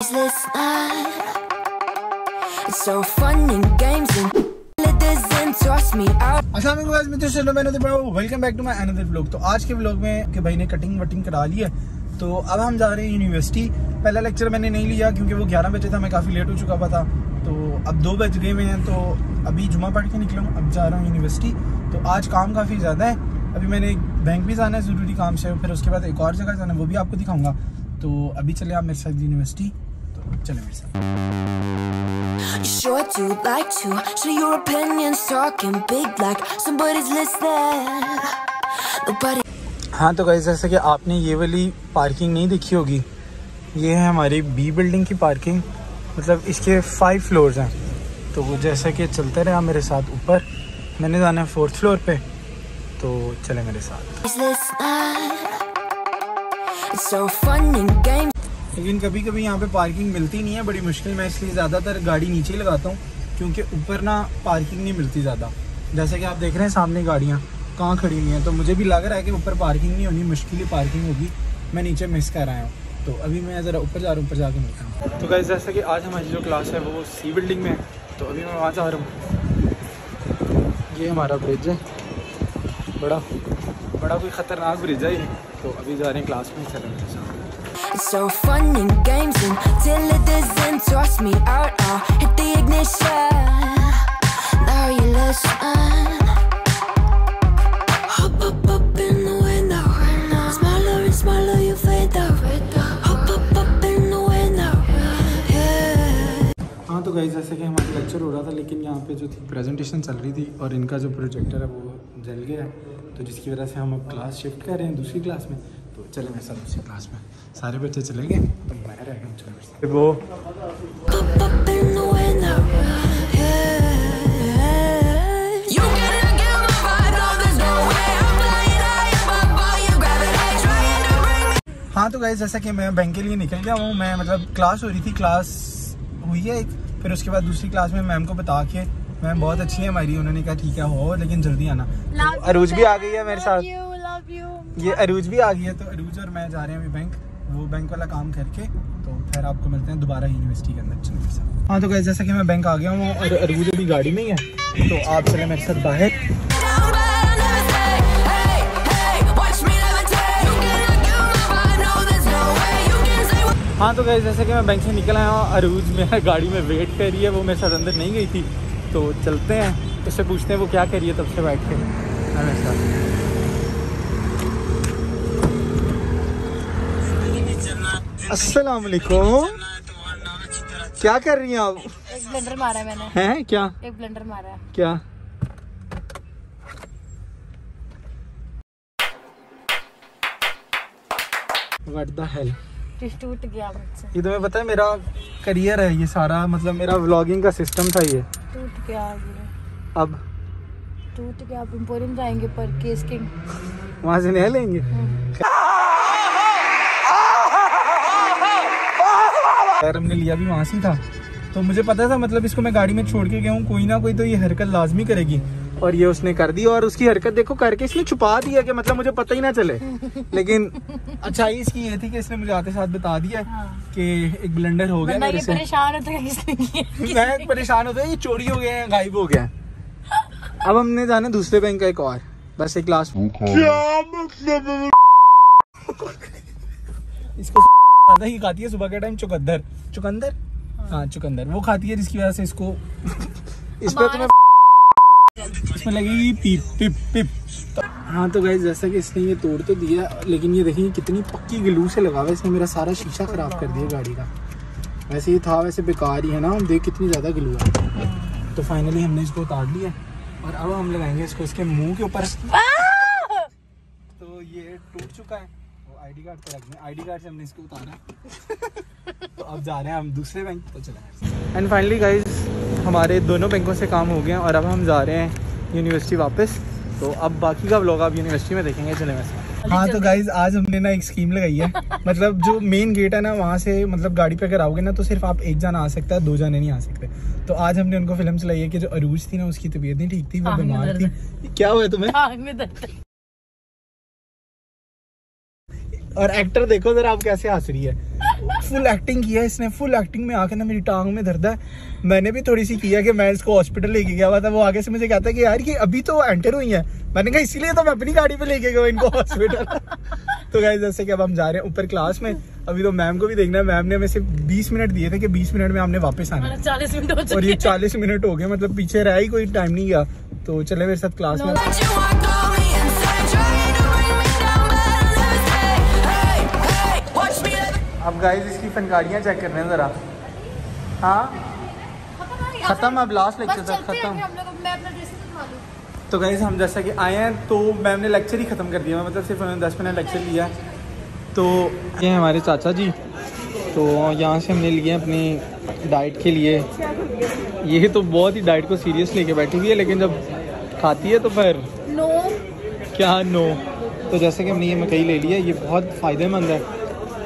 this. It's so fun and games and welcome back to my another vlog तो आज के vlog में कि भाई ने कटिंग वटिंग करा ली है तो अब हम जा रहे हैं यूनिवर्सिटी पहला लेक्चर मैंने नहीं लिया क्योंकि वो 11 बजे था, मैं काफ़ी लेट हो चुका हुआ था। तो अब दो बज गए हुए हैं तो अभी जुमा पढ़ के निकला हूँ, अब जा रहा हूँ यूनिवर्सिटी तो आज काम काफ़ी ज़्यादा है। अभी मैंने बैंक भी जाना है, ज़रूरी काम से, फिर उसके बाद एक और जगह जाना है, वो भी आपको दिखाऊँगा। तो अभी चले आप मेरे साथ यूनिवर्सिटी चले मेरे साथ You sure do like to share your opinions, talking big like somebody's listening. Nobody. हाँ तो गाइस जैसे कि आपने ये वाली पार्किंग नहीं देखी होगी ये है हमारी बी बिल्डिंग की पार्किंग मतलब इसके फाइव फ्लोर्स हैं तो वो जैसे कि चलते रहे आप मेरे साथ ऊपर मैंने जाना है फोर्थ फ्लोर पे तो चले मेरे साथ लेकिन कभी कभी यहाँ पे पार्किंग मिलती नहीं है, बड़ी मुश्किल। मैं इसलिए ज़्यादातर गाड़ी नीचे ही लगाता हूँ, क्योंकि ऊपर ना पार्किंग नहीं मिलती ज़्यादा। जैसे कि आप देख रहे हैं सामने गाड़ियाँ, कहाँ खड़ी हुई हैं। तो मुझे भी लग रहा है कि ऊपर पार्किंग नहीं होनी, मुश्किल ही पार्किंग होगी। मैं नीचे मिस कर आया हूँ। तो अभी मैं ज़रा ऊपर जा रहा हूँ, ऊपर जाके मिलता हूँ। तो गाइस जैसा कि आज हमारी जो क्लास है, वो सी बिल्डिंग में है। तो अभी मैं वहाँ जा रहा हूँ। ये हमारा ब्रिज है। बड़ा बड़ा कोई ख़तरनाक ब्रिज है ये। तो अभी जा रहे हैं क्लास में, चले। मेरे साथ It's so fun and games until it doesn't toss me out. I'll hit the ignition. Now you listen. Hop up up in the window. Smaller and smaller you fade out. Hop up up in the window. Yeah. हाँ तो guys जैसे कि हमारा lecture हो रहा था लेकिन यहाँ पे जो थी प्रेजेंटेशन चल रही थी और इनका जो प्रोजेक्टर है वो जल गया तो जिसकी वजह से हम अब क्लास शिफ्ट कर रहे हैं दूसरी क्लास में तो चले मेरे साथ दूसरी क्लास में। सारे बच्चे चले गए तो मैं रह गया हूँ चलो। वो. हाँ तो गाइज़ जैसा कि मैं बैंक के लिए निकल गया हूँ मैं मतलब क्लास हो रही थी क्लास हुई है एक। फिर उसके बाद दूसरी क्लास में मैम को बता के मैम बहुत अच्छी है हमारी उन्होंने कहा ठीक है हो लेकिन जल्दी आना। तो अरूज भी आ गई है मेरे साथ। ये अरूज भी आ गई है तो अरूज और मैं जा रहे हैं अभी बैंक वो बैंक वाला काम करके तो फिर आपको मिलते हैं दोबारा यूनिवर्सिटी के अंदर चलो मेरे साथ। हाँ तो जैसा कि मैं बैंक आ गया हूँ और अरूज अभी गाड़ी में ही है तो आप चले मेरे साथ बाहर. हाँ तो गाइज़ जैसे कि मैं बैंक से निकल आया हूँ अरूज मेरा गाड़ी में वेट कर रही है वो मेरे साथ अंदर नहीं गई थी तो चलते हैं उससे पूछते हैं वो क्या कर रही है तब से बैठ के। हाँ, अस्सलाम वालेकुम क्या कर रही हैं आप? एक ब्लेंडर मारा है मैंने। हैं? क्या? एक ब्लेंडर मारा है। क्या? The hell? टिश टूट गया मुझसे। ये तुम्हें पता है मेरा करियर है ये सारा मतलब मेरा व्लॉगिंग का सिस्टम था ये। टूट गया अब? टूट गया अब एम्पोरियम जाएँगे पर केस किंग वहाँ से नहीं लेंगे यार हमने लिया भी वहाँ से था। तो मुझे पता था मतलब इसको मैं गाड़ी में छोड़ के गया हूँ कोई ना कोई तो ये हरकत लाजमी करेगी। और ये उसने कर दी और उसकी हरकत देखो करके इसने छुपा दिया कि मतलब मुझे पता ही ना चले। लेकिन अच्छाई इसकी ये थी कि इसने मुझे आते साथ बता दिया हाँ। कि एक ब्लेंडर हो गया मेरे से। परेशान होता है मैं परेशान होता है ये चोरी हो गया है गायब हो गया। है। अब हमने जाना दूसरे बैंक का एक और बस एक लास्ट इसको ज़्यादा ही खाती है सुबह के टाइम चुकंदर। चुकंदर? हाँ। चुकंदर। वो खाती है जिसकी वजह से इसको इस पे तुम्हें इसमें लगेगी पिप पिप पिप। हाँ तो गाइज़ जैसा कि इसने ये तोड़ तो दिया लेकिन ये देखिए कितनी पक्की ग्लू से लगा हुआ है इसने। मेरा सारा शीशा खराब कर दिया गाड़ी का। वैसे ये था वैसे बेकार ही है ना। देख कितनी ज़्यादा गलू है। तो फाइनली हमने इसको उतार लिया और अब हम लगाएँगे इसको इसके मुँह के ऊपर। तो ये टूट चुका है। आईडी कार्ड पे रखना आईडी कार्ड से हमने इसको उतारा। तो अब जा रहे हैं हम दूसरे बैंक तो चले एंड फाइनली गाइज़ हमारे दोनों बैंकों से काम हो गए हैं और अब हम जा रहे हैं यूनिवर्सिटी वापस। तो अब बाकी का व्लॉग आप यूनिवर्सिटी में देखेंगे चले वैसे। हाँ तो गाइज़ आज हमने ना एक स्कीम लगाई है। मतलब जो मेन गेट है ना वहाँ से मतलब गाड़ी पे अगर आओगे ना तो सिर्फ़ आप एक जना आ सकता है दो जाने नहीं आ सकते। तो आज हमने उनको फ़िल्म चलाई है कि जो अरूज थी ना उसकी तबीयत नहीं ठीक थी वो बीमार थी। क्या हुआ तुम्हें? और एक्टर देखो जरा आप कैसे हंस रही है। फुल एक्टिंग किया इसने फुल एक्टिंग में आके ना मेरी टांग में दर्द है। मैंने भी थोड़ी सी किया कि मैं इसको हॉस्पिटल लेके गया हुआ था वो आगे से मुझे कहता है कि यार ये अभी तो एंटर हुई है। मैंने कहा इसीलिए तो मैं अपनी गाड़ी पे लेके गया इनको हॉस्पिटल तो गाइस जैसे कि अब हम जा रहे हैं ऊपर क्लास में अभी तो मैम को भी देखना है। मैम ने हमें सिर्फ़ बीस मिनट दिए थे कि बीस मिनट में हमने वापस आना चालीस मिनट और ये चालीस मिनट हो गए मतलब पीछे रहा ही कोई टाइम नहीं गया। तो चले मेरे साथ क्लास में। अब गाइस इसकी फनकारियाँ चेक कर रहे हैं जरा। हाँ? खत्म अब लास्ट लेक्चर तक खत्म। तो गाइज़ हम जैसा कि आए हैं तो मैम ने लेक्चर ही ख़त्म कर दिया। मतलब सिर्फ़ उन्होंने दस मिनट लेक्चर लिया। है। तो ये हैं हमारे चाचा जी। तो यहाँ से हमने लिए अपनी डाइट के लिए। ये तो बहुत ही डाइट को सीरियस लेके बैठी हुई है लेकिन जब खाती है तो फिर नो क्या नो तो जैसे कि हमने ये मकई ले लिया ये बहुत फ़ायदेमंद है।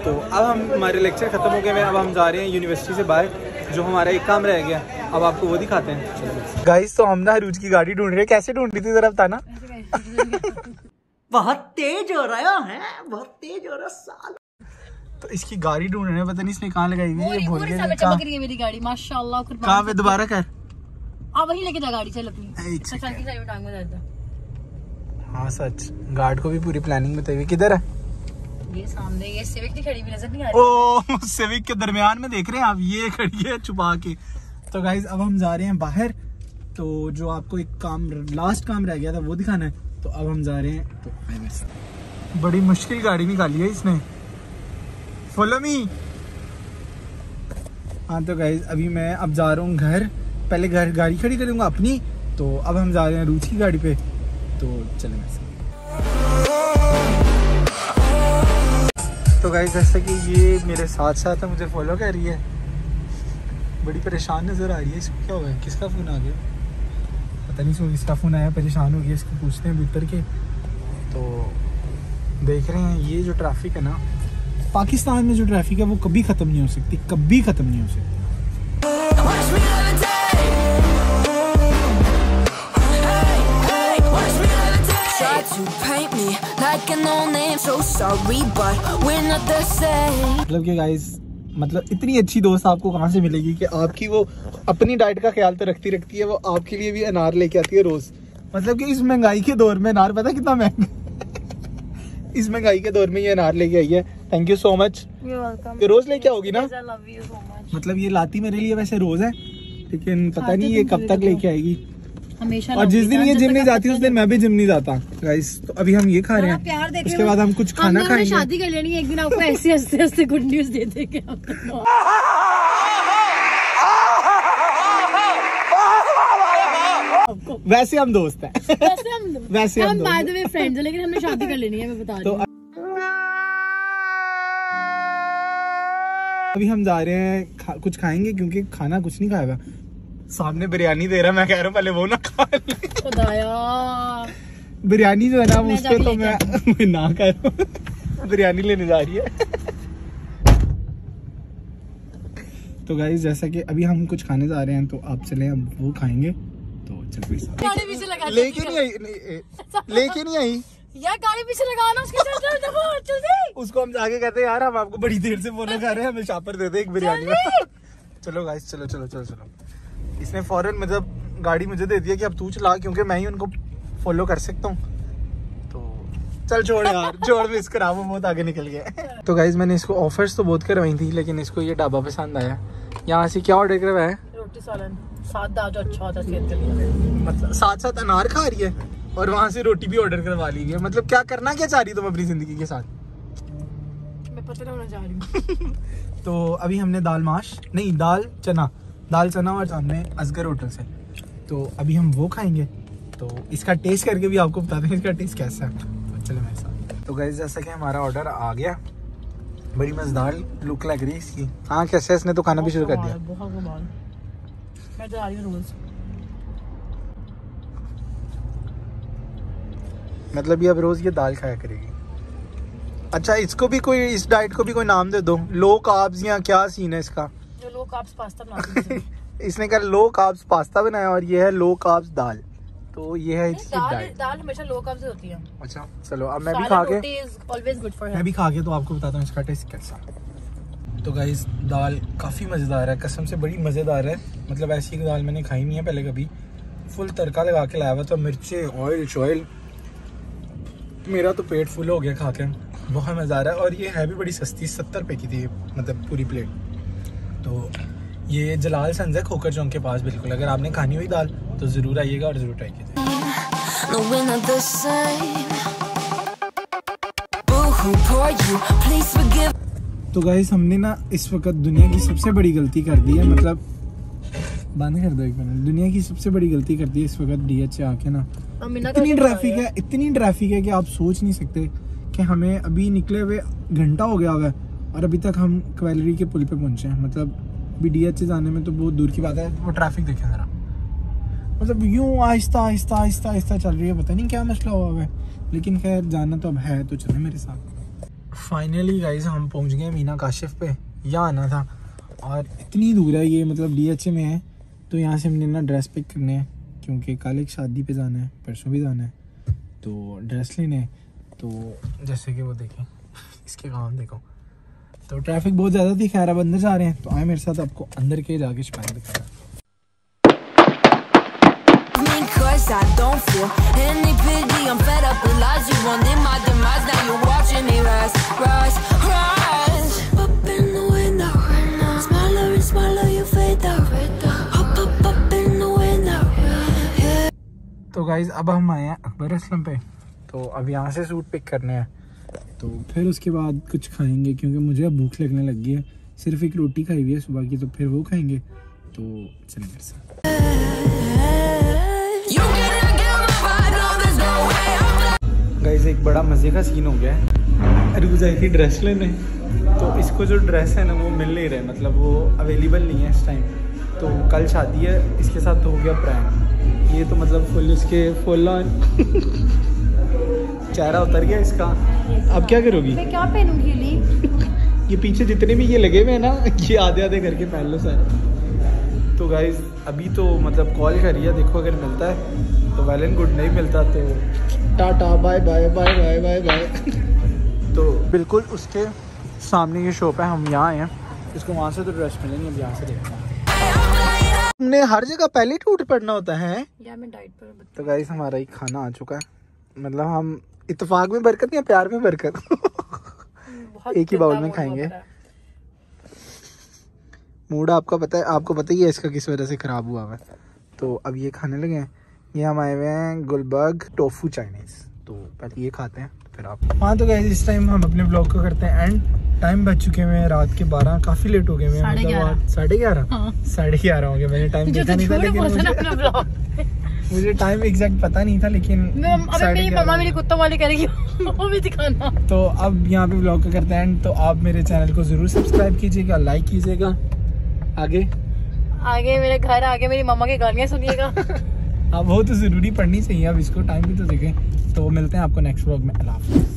तो अब हम हमारे लेक्चर ख़त्म हो गए हैं। अब हम जा रहे हैं यूनिवर्सिटी से बाहर जो हमारा एक काम रह गया। अब आपको वो दिखाते हैं। गाइस तो हम ना हरूज की गाड़ी ढूंढ रहे हैं। कैसे ढूंढ रही थी जरा बताना? बहुत तेज हो रहा है बहुत तेज हो रहा साल। तो इसकी गाड़ी ढूंढ रहे हैं पता नहीं इसने कहाँ लगाई हुई है। भूल गए है मेरी गाड़ी माशाल्लाह कहाँ पे? दोबारा कर। आप वहीं लेके जा गाड़ी चल अपनी। ए, चल की साइड में टांग में दर्द है। हाँ सच। गार्ड को भी पूरी प्लानिंग बताई हुई। किधर है? सिविक के दरमियान में देख रहे हैं आप, ये खड़ी है छुपा के। तो गाइज़ अब हम जा रहे हैं बाहर। तो जो आपको एक काम लास्ट काम रह गया था, वो दिखाना है। तो अब हम जा रहे हैं तो। बड़ी मुश्किल गाड़ी निकाली है इसने। फॉलो हाँ तो गाइज़ अभी मैं अब जा रहा हूँ घर। पहले घर, गाड़ी खड़ी करूँगा अपनी। तो अब हम जा रहे हैं रूच गाड़ी पे। तो चले मेरे तो गाइस जैसे कि ये मेरे साथ साथ है, मुझे फॉलो कर रही है। बड़ी परेशान नज़र आ रही है इसको, क्या हो? गया किसका फ़ोन आ गया? पता नहीं सो इसका फ़ोन आया, परेशान हो गया, इसको पूछते हैं भीतर के। तो देख रहे हैं, ये जो ट्रैफ़िक है ना, पाकिस्तान में जो ट्रैफ़िक है, वो कभी ख़त्म नहीं हो सकती, कभी ख़त्म नहीं हो सकती। Try to paint me like an old name, so sorry, but we're not the same. मतलब कि गाइस मतलब इतनी अच्छी दोस्त आपको कहाँ से मिलेगी कि आपकी वो अपनी डाइट का ख्याल तो रखती रखती है वो आपके लिए भी अनार लेके आती है रोज। मतलब कि इस महँगाई के दौर में अनार पता कितना महँगा? इस महँगाई के दौर में ये अनार लेके आई है। थैंक यू सो मच ये रोज लेके आओगी ना? So मतलब ये लाती मेरे लिए वैसे रोज है लेकिन पता नहीं ये कब तक लेके आएगी। हमेशा और जिस दिन ये जिम नहीं जाती उस दिन मैं भी जिम नहीं जाता गाइस तो अभी हम ये खा रहे थोड़ा प्यार हैं देखे उसके बाद हम कुछ खाना खाएँगे। शादी कर लेनी है, एक दिन आपको ऐसे हँसते हँसते गुड न्यूज़ दे देंगे वैसे हम दोस्त हैं। वैसे हम वैसे हम बाय द वे फ्रेंड्स हैं लेकिन हमने शादी कर लेनी है मैं बता तो अभी हम जा रहे हैं खा, कुछ खाएँगे क्योंकि खाना कुछ नहीं खाएगा सामने बिरयानी दे रहा मैं कह रहा हूँ पहले वो ना खा ले। बिरयानी जो है ना उस पे जाके तो मैं, मैं ना कर रहा हूँ। बिरयानी लेने जा रही है। तो गाइस जैसा कि अभी हम कुछ खाने जा रहे हैं तो आप चले अब वो खाएँगे तो चल पीछे लगा लेके नहीं आई लेके नहीं आई। यार गाड़ी पीछे लगाना उसके चल चल देखो जल्दी उसको हम जाके कहते हैं यार हम आपको बड़ी देर से फॉलो कर रहे हैं हमें शापर दे दे एक बिरयानी। चलो। गाइस चलो चलो चलो चलो। इसने फ़ौरन मतलब गाड़ी मुझे दे दिया कि अब तू चला क्योंकि मैं ही उनको फॉलो कर सकता हूँ। तो चल छोड़ यार छोड़ मिस करा वो बहुत आगे निकल गया। तो गाइज़ मैंने इसको ऑफर्स तो बहुत करवाई थी लेकिन इसको ये ढाबा पसंद आया। यहाँ से क्या ऑर्डर करवाया? है रोटी सालन साथ दाल अच्छा होता सेहत के लिए। मतलब साथ साथ अनार खा रही है और वहाँ से रोटी भी ऑर्डर करवा ली है। मतलब क्या करना क्या चाह रही तुम अपनी ज़िंदगी के साथ? मैं पता होना चाह रही हूँ। तो अभी हमने दाल माश नहीं दाल चना। दाल चना और सामने असगर होटल से। तो अभी हम वो खाएँगे। तो इसका टेस्ट करके भी आपको बता दें इसका टेस्ट कैसा है। तो चलो मेरे साथ। तो गैस जैसा कि हमारा ऑर्डर आ गया बड़ी मज़ेदार लुक लग रही है इसकी। हाँ कैसे इसने तो खाना भी शुरू कर दिया। मतलब ये अब रोज ये दाल खाया करेगी। अच्छा इसको भी कोई इस डाइट को भी कोई नाम दे दो। लो काब्स या क्या सीन है इसका? जो लोग आप पास्ता बनाते हैं इसने कहा लो काब्स पास्ता बनाया और ये है लो काब्स दाल। तो ये है इसकी दाल दाल। हमेशा लो कार्ब से होती है। अच्छा चलो अब मैं भी खा के ऑलवेज गुड फॉर मैं भी खा के तो आपको बताता हूँ इसका टेस्ट कैसा। तो गाइस दाल काफ़ी मज़ेदार है कसम से बड़ी मज़ेदार है। मतलब ऐसी दाल मैंने खाई नहीं है पहले कभी। फुल तड़का लगा के लाया हुआ था मिर्चे ऑयल शॉयल मेरा तो पेट फुल हो गया खा के बहुत मज़ा आ रहा है और ये है भी बड़ी सस्ती सत्तर रुपये की थी मतलब पूरी प्लेट तो ये जलाल संज है खोकर चौक के पास बिल्कुल अगर आपने खानी हुई दाल तो ज़रूर आइएगा और ज़रूर ट्राई forgive. तो गाइस हमने ना इस वक्त दुनिया की सबसे बड़ी गलती कर दी है मतलब बंद कर दो एक मिनट दुनिया की सबसे बड़ी गलती कर दी है इस वक्त डी एच आके ना। इतनी ट्रैफ़िक है? इतनी ट्रैफ़िक है कि आप सोच नहीं सकते कि हमें अभी निकले हुए घंटा हो गया हुआ है और अभी तक हम क्वेलरी के पुल पे पहुँचे हैं। मतलब अभी डी एच जाने में तो बहुत दूर की बात है, वो ट्रैफ़िक देखें ज़रा। मतलब यूँ आहिस्ता आहिस्ता आहिस्ता आहिस्ता चल रही है, पता नहीं क्या मसला हुआ है। लेकिन खैर, जाना तो अब है तो चले मेरे साथ। फाइनली गाइस हम पहुँच गए मीना काशिफ पे। यहाँ आना था। और इतनी दूर है ये मतलब डी एच ए में है तो यहाँ से हमने ना ड्रेस पिक करने हैं, क्योंकि कल एक शादी पे जाना है, परसों भी जाना है। तो ड्रेस लेने तो जैसे कि वो देखें, इसके काम देखो। तो ट्रैफ़िक बहुत ज़्यादा थी खैर अंदर जा रहे हैं। तो आए मेरे साथ आपको अंदर के जाके छिपाने दिखाया तो गाइज़ अब हम आए हैं अकबर असलम पे। तो अब यहाँ से सूट पिक करने हैं। तो फिर उसके बाद कुछ खाएँगे क्योंकि मुझे अब भूख लगने लगी है। सिर्फ़ एक रोटी खाई हुई है सुबह की तो फिर वो खाएँगे। तो चलें way I'm गाइज़ एक बड़ा मज़े का सीन हो गया है। अरूज आई थी ड्रेस लेने। तो इसको जो ड्रेस है ना वो मिल नहीं रहे मतलब वो अवेलेबल नहीं है इस टाइम तो कल शादी है इसके साथ तो हो गया प्रैंक ये तो मतलब फुल इसके फुल ऑन चेहरा उतर गया इसका। अब क्या करोगी? मैं क्या पहनूँगी ली ये पीछे जितने भी ये लगे हुए हैं ना ये आधे आधे करके पहन लो सारे। तो गाइज़ अभी तो मतलब कॉल करिए देखो अगर मिलता है तो वेल एंड गुड नहीं मिलता तो tata bye bye bye bye bye bye तो बिल्कुल उसके सामने ये शॉप है हम यहाँ आए हैं। इसको वहाँ से तो ड्रेस मिलेंगे अब यहाँ से देखते हैं। हमने हर जगह पहले टूट पड़ना होता है। या मैं डाइट पर तो गाइस हमारा ही खाना आ चुका है। मतलब हम इत्तेफाक में बरकत या प्यार में बरकत? एक ही बाउल में खाएँगे। मूड आपका पता है आपको पता ही है इसका किस वजह से ख़राब हुआ हुआ है। तो अब ये खाने लगे हैं। ये हम आए हुए हैं गुलबर्ग टोफू चाइनीज़। तो पहले ये खाते हैं फिर आप। हाँ तो गाइस इस टाइम हम अपने ब्लॉग को करते हैं एंड टाइम बच चुके हैं रात के बारह काफ़ी लेट हो गए हैं। साढ़े मतलब ग्यारह। साढ़े ग्यारह? हाँ। साढ़े ग्यारह हो गए मैंने टाइम देखा तो नहीं था लेकिन मुझे, टाइम एग्जैक्ट पता नहीं था लेकिन अबे मम्मा हो मेरी। कुत्तों वाले करेगी वो भी दिखाना। तो अब यहाँ पे ब्लॉग का करते हैं तो आप मेरे चैनल को ज़रूर सब्सक्राइब कीजिएगा लाइक कीजिएगा। आगे। आगे मेरे घर आगे मेरी मम्मा की गालियाँ सुनिएगा। अब वो तो ज़रूरी पढ़नी चाहिए अब इसको टाइम भी तो देखें। तो मिलते हैं आपको नेक्स्ट ब्लॉग में। अल्लाह हाफ़िज़।